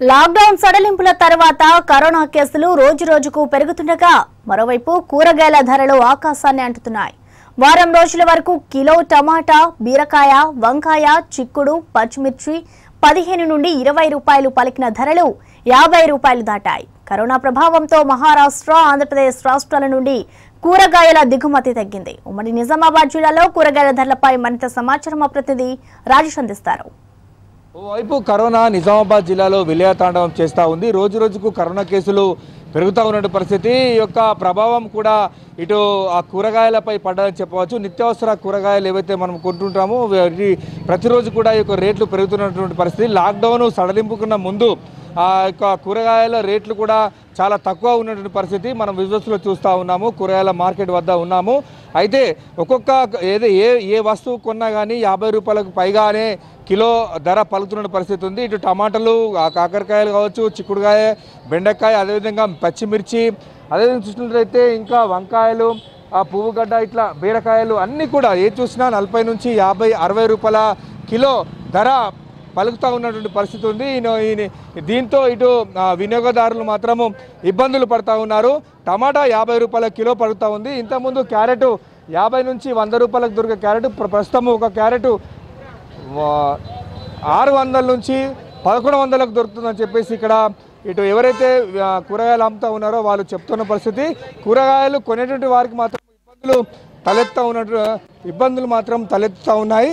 Lockdown సడలింపుల తర్వాత corona కేసులు రోజు రోజుకు పెరుగుతుండగా మరోవైపు కూరగాయల ధరలు ఆకాశాన్ని అంటుతున్నాయి. వారం రోజుల వరకు కిలో టమాటా బీరకాయ వంకాయ చిక్కుడు పచ్చిమిర్చి పదిహేను నుండి ఇరవై రూపాయలు పలికిన ధరలు యాభై రూపాయలు దాటాయి. కరోనా ప్రభావంతో మహారాష్ట్ర ఆంధ్రప్రదేశ్ రాష్ట్రాల నుండి కూరగాయల దిగుమతి తగ్గింది. ఉమ్మడి నిజామాబాద్ జిల్లాలో కూరగాయల ధరలపై మరింత సమాచారం మా ప్రతినిధి రాజేష్ అందిస్తారు. ఓవైపు కరోనా నిజామాబాద్ జిల్లాలో విలయతాండవం చేస్తూ ఉంది. రోజు రోజుకు కరోనా కేసులు పెరుగుతూ ఉన్న పరిస్థితి. యొక్క ప్రభావం కూడా ఇటు ఆ కూరగాయలపై పడ్డదని చెప్పవచ్చు. నిత్యావసర కూరగాయలు ఏవైతే మనం కొంటుంటామో ప్రతిరోజు కూడా ఈ యొక్క రేట్లు పెరుగుతున్నటువంటి పరిస్థితి. లాక్డౌన్ సడలింపుకున్న ముందు ఆ యొక్క కూరగాయల రేట్లు కూడా చాలా తక్కువ ఉన్నటువంటి పరిస్థితి మనం విజువల్స్లో చూస్తూ ఉన్నాము. కూరగాయల మార్కెట్ వద్ద ఉన్నాము. అయితే ఒక్కొక్క ఏదో ఏ ఏ వస్తువు కొన్నా కానీ యాభై రూపాయలకు పైగానే కిలో ధర పలుకుతున్న పరిస్థితి ఉంది. ఇటు టమాటాలు కాకరకాయలు కావచ్చు చిక్కుడుకాయ బెండకాయ అదేవిధంగా పచ్చిమిర్చి అదేవిధంగా చూసినట్లయితే ఇంకా వంకాయలు ఆ పువ్వుగడ్డ ఇట్లా బీరకాయలు అన్నీ కూడా ఏ చూసినా నలభై నుంచి యాభై అరవై రూపాయల కిలో ధర పలుకుతూ ఉన్నటువంటి పరిస్థితి ఉంది. ఈయన- దీంతో ఇటు వినియోగదారులు మాత్రము ఇబ్బందులు పడుతూ ఉన్నారు. టమాటా యాభై రూపాయల కిలో పడుతూ ఉంది. ఇంతకుముందు క్యారెట్ యాభై నుంచి వంద రూపాయలకు దొరికే క్యారెట్ ప్రస్తుతం ఒక క్యారెట్ ఆరు వందల నుంచి పదకొండు వందలకు దొరుకుతుందని చెప్పేసి ఇక్కడ ఇటు ఎవరైతే కూరగాయలు అమ్ముతా ఉన్నారో వాళ్ళు చెప్తున్న పరిస్థితి. కూరగాయలు కొనేటువంటి వారికి మాత్రం ఇబ్బందులు తలెత్తా ఉన్నట్టు ఇబ్బందులు మాత్రం తలెత్తుతూ ఉన్నాయి.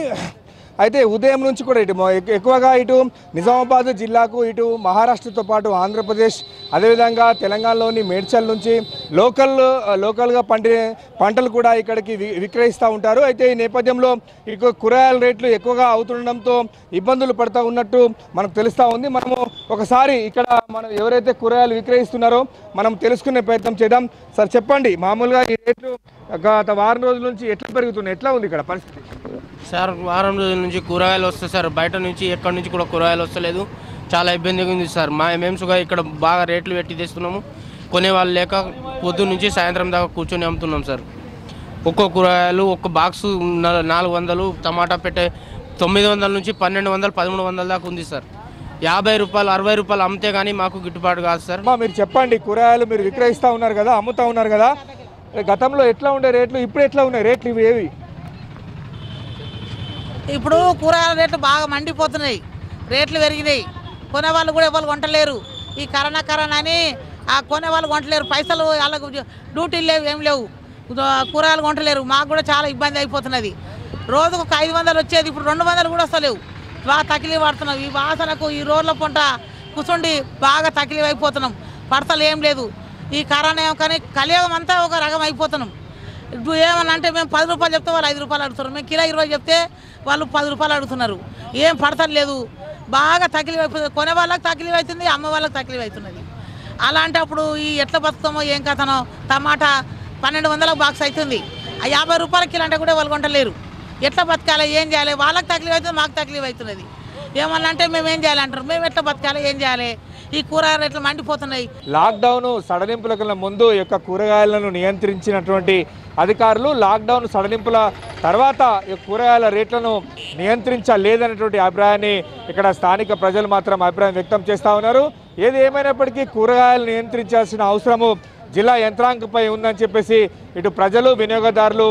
అయితే ఉదయం నుంచి కూడా ఇటు ఎక్కువగా ఇటు నిజామాబాద్ జిల్లాకు ఇటు మహారాష్ట్రతో పాటు ఆంధ్రప్రదేశ్ అదేవిధంగా తెలంగాణలోని మేడ్చల్ నుంచి లోకల్ లోకల్గా పండే పంటలు కూడా ఇక్కడికి విక్రయిస్తూ ఉంటారు. అయితే ఈ నేపథ్యంలో ఇక కూరగాయల రేట్లు ఎక్కువగా అవుతుండడంతో ఇబ్బందులు పడుతూ ఉన్నట్టు మనకు తెలుస్తూ ఉంది. మనము ఒకసారి ఇక్కడ మనం ఎవరైతే కూరగాయలు విక్రయిస్తున్నారో మనం తెలుసుకునే ప్రయత్నం చేద్దాం. సార్ చెప్పండి మామూలుగా ఈ రేట్లు గత వారం రోజుల నుంచి ఎట్లా పెరుగుతున్నాయి? ఎట్లా ఉంది ఇక్కడ పరిస్థితి? సార్ వారం రోజుల నుంచి కూరగాయలు వస్తాయి సార్. బయట నుంచి ఎక్కడి నుంచి కూడా కూరగాయలు వస్తలేదు. చాలా ఇబ్బందిగా ఉంది సార్. మా మేమ్స్గా ఇక్కడ బాగా రేట్లు పెట్టి తెస్తున్నాము. కొనేవాళ్ళు లేక పొద్దు నుంచి సాయంత్రం దాకా కూర్చొని అమ్ముతున్నాం సార్. ఒక్కో కూరగాయలు ఒక్క బాక్స్ నాలుగు వందలు టమాటా పెట్టే తొమ్మిది వందల నుంచి పన్నెండు వందలు పదమూడు వందల దాకా ఉంది సార్. యాభై రూపాయలు అరవై రూపాయలు అమ్మితే కానీ మాకు గిట్టుబాటు కాదు సార్. అమ్మా మీరు చెప్పండి కూరగాయలు మీరు విక్రయిస్తూ ఉన్నారు కదా అమ్ముతా ఉన్నారు కదా. గతంలో ఎట్లా ఉండే రేట్లు ఇప్పుడు ఎట్లా ఉన్నాయి రేట్లు ఇవి ఏవి? ఇప్పుడు కూరగాయల రేట్లు బాగా మండిపోతున్నాయి రేట్లు పెరిగినాయి. కొనేవాళ్ళు కూడా ఎవరు కొంటలేరు. ఈ కరోనా కరోనా అని ఆ కొనేవాళ్ళు కొంటలేరు. పైసలు వాళ్ళకు డ్యూటీలు లేవు ఏం లేవు. కూరగాయలు కొంటలేరు. మాకు కూడా చాలా ఇబ్బంది అయిపోతున్నది. రోజుకు ఒక ఐదు వందలు వచ్చేది ఇప్పుడు రెండు వందలు కూడా వస్తలేవు. బాగా తకిలీ పడుతున్నాం ఈ వాసనకు ఈ రోడ్ల పంట కూర్చుండి బాగా తకిలీ అయిపోతున్నాం పడతలు ఏం లేదు. ఈ కరోనా కానీ కలియుగం అంతా ఒక రకం అయిపోతున్నాం. ఇప్పుడు ఏమన్నా అంటే మేము పది రూపాయలు చెప్తే వాళ్ళు ఐదు రూపాయలు అడుగుతున్నారు మేము కిలో ఇరవై చెప్తే వాళ్ళు పది రూపాయలు అడుగుతున్నారు. ఏం పడతలేదు బాగా తకిలీ అయిపోతుంది కొనే వాళ్ళకి తకిలీ అవుతుంది అమ్మ వాళ్ళకి తకిలీ అవుతున్నది అలాంటప్పుడు ఈ ఎట్లా బతుకుతామో ఏం కథనో టమాటా పన్నెండు వందలకు బాక్స్ అవుతుంది. ఆ యాభై రూపాయల కిలో అంటే కూడా వాళ్ళు కొంటలేరు. ఎట్లా బతకాలి ఏం చేయాలి? వాళ్ళకి తక్లీఫ్ అవుతుంది మాకు తక్లీఫ్ అవుతున్నది. ఏమన్నా అంటే మేము ఏం చేయాలంటారు మేము ఎట్లా బతకాలి ఏం చేయాలి? ఈ కూరగాయలు ఎట్లా మండిపోతున్నాయి? లాక్డౌన్ సడలింపుల కన్నా ముందు యొక్క కూరగాయలను నియంత్రించినటువంటి అధికారులు లాక్డౌన్ సడలింపుల తర్వాత ఈ కూరగాయల రేట్లను నియంత్రించలేదనేటువంటి అభిప్రాయాన్ని ఇక్కడ స్థానిక ప్రజలు మాత్రం అభిప్రాయం వ్యక్తం చేస్తూ ఉన్నారు. ఏది ఏమైనప్పటికీ కూరగాయలు నియంత్రించాల్సిన అవసరము జిల్లా యంత్రాంగంపై ఉందని చెప్పేసి ఇటు ప్రజలు వినియోగదారులు